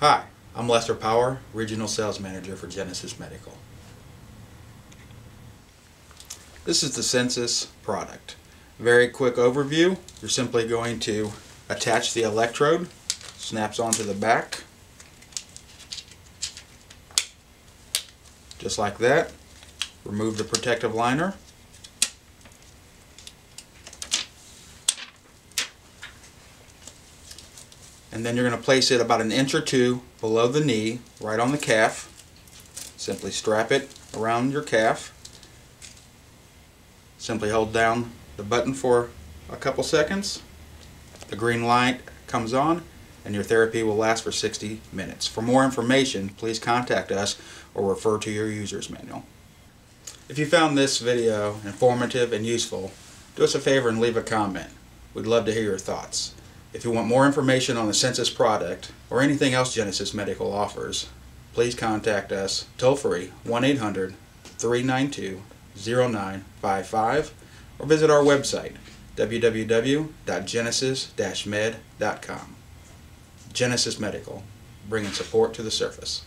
Hi, I'm Lester Power, Regional Sales Manager for Genesis Medical. This is the Sensus product. Very quick overview. You're simply going to attach the electrode, snaps onto the back, just like that. Remove the protective liner. And then you're going to place it about an inch or two below the knee, right on the calf. Simply strap it around your calf. Simply hold down the button for a couple seconds. The green light comes on and your therapy will last for 60 minutes. For more information, please contact us or refer to your user's manual. If you found this video informative and useful, do us a favor and leave a comment. We'd love to hear your thoughts. If you want more information on the Sensus product or anything else Genesis Medical offers, please contact us toll free 1-800-392-0955 or visit our website www.genesis-med.com. Genesis Medical, bringing support to the surface.